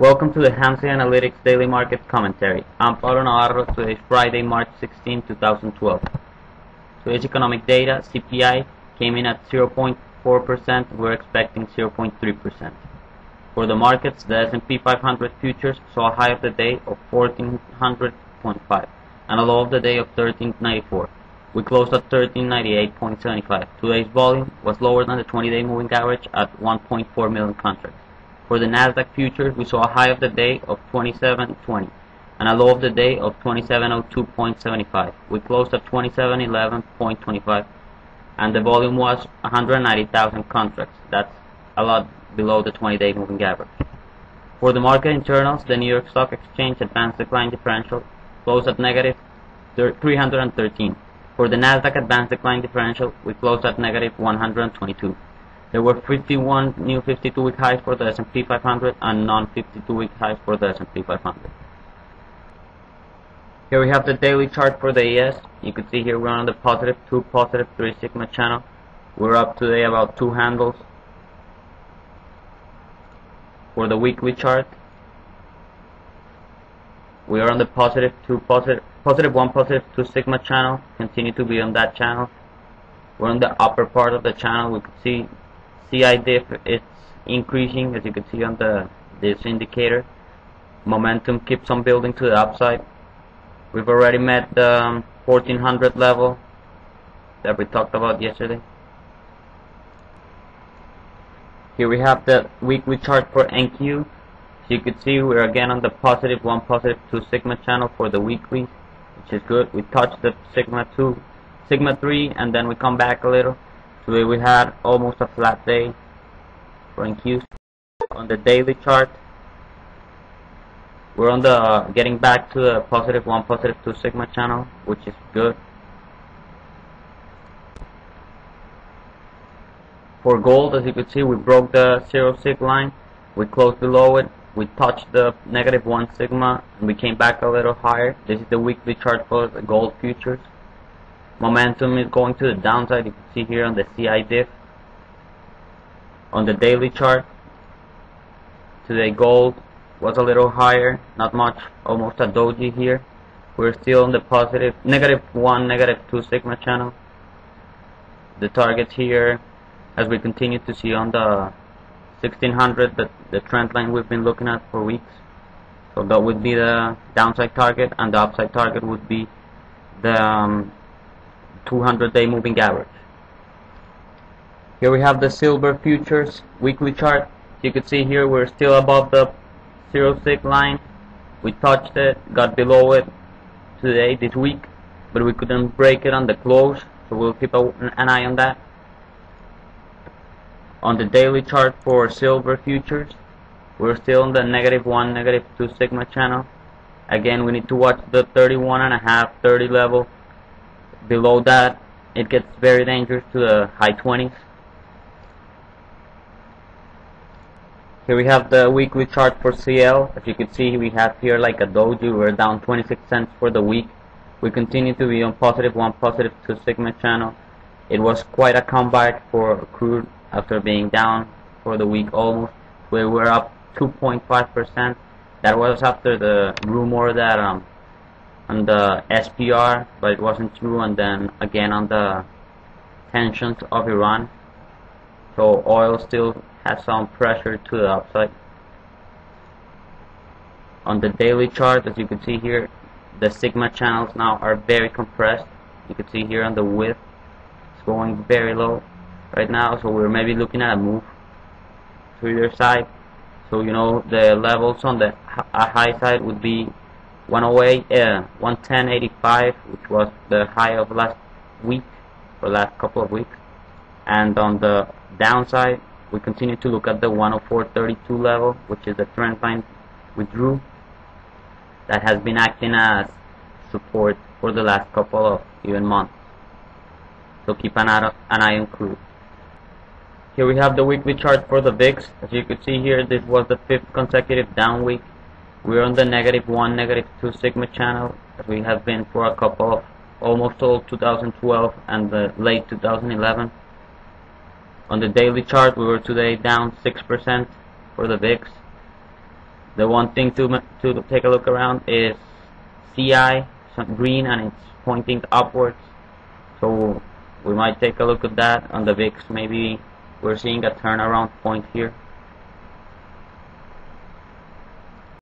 Welcome to the Hamzei Analytics Daily Market Commentary. I'm Paulo Navarro. Today is Friday, March 16, 2012. Today's economic data, CPI, came in at 0.4%. We're expecting 0.3%. For the markets, the S&P 500 futures saw a high of the day of 1400.5 and a low of the day of 1394. We closed at 1398.75. Today's volume was lower than the 20-day moving average at 1.4 million contracts. For the Nasdaq futures, we saw a high of the day of 27.20 and a low of the day of 2702.75. We closed at 2711.25 and the volume was 190,000 contracts. That's a lot below the 20-day moving average. For the market internals, the New York Stock Exchange advanced decline differential closed at negative 313. For the Nasdaq advanced decline differential, we closed at negative 122. There were 51 new 52-week highs for the S&P 500 and non-52-week highs for the S&P 500. Here we have the daily chart for the ES. You can see here we're on the positive 2, positive 3 sigma channel. We're up today about two handles. For the weekly chart, we are on the positive 2, positive, positive 1, positive 2 sigma channel. Continue to be on that channel. We're on the upper part of the channel. We can see CI diff it's increasing as you can see on the this indicator. Momentum keeps on building to the upside. We've already met the um, 1400 level that we talked about yesterday. Here we have the weekly chart for NQ so you can see we're again on the positive 1 positive 2 sigma channel for the weekly which is good. We touched the sigma 2 sigma 3 and then we come back a little Today we had almost a flat day for NQs. On the daily chart, we're on the uh, getting back to the positive 1, positive 2 sigma channel, which is good. For gold, as you can see, we broke the 0 sig line. We closed below it. We touched the negative 1 sigma, and we came back a little higher. This is the weekly chart for the gold futures. Momentum is going to the downside. You can see here on the CI diff. On the daily chart, today gold was a little higher, not much, almost a doji here. We're still on the positive, negative 1, negative 2 sigma channel. The targets here, as we continue to see on the 1600, the, the trend line we've been looking at for weeks. So that would be the downside target, and the upside target would be the um, 200 day moving average. Here we have the silver futures weekly chart. You can see here we're still above the 06 line. We touched it, got below it today, this week, but we couldn't break it on the close, so we'll keep an eye on that. On the daily chart for silver futures, we're still in the negative 1, negative 2 sigma channel. Again, we need to watch the 31 and a half, 30 level below that it gets very dangerous to the high 20s here we have the weekly chart for CL as you can see we have here like a doji we're down 26 cents for the week. We continue to be on positive 1 positive 2 sigma channel. It was quite a comeback for crude after being down for the week almost. We were up 2.5% that was after the rumor that um, on the SPR, but it wasn't true, and then again on the tensions of Iran. So oil still has some pressure to the upside. On the daily chart, as you can see here, the sigma channels now are very compressed. You can see here on the width, it's going very low right now, so we're maybe looking at a move to either side. So you know the levels on the high side would be 108, uh, 110.85, which was the high of last week, or last couple of weeks. And on the downside, we continue to look at the 104.32 level, which is the trend line we drew that has been acting as support for the last couple of even months. So keep an eye, an eye on crude. Here we have the weekly chart for the VIX. As you can see here, this was the fifth consecutive down week we're on the negative 1, negative 2 sigma channel we have been for a couple of almost all 2012 and the late 2011. On the daily chart we were today down 6% for the VIX. The one thing to to take a look around is CI, some green, and it's pointing upwards. So we might take a look at that on the VIX. Maybe we're seeing a turnaround point here.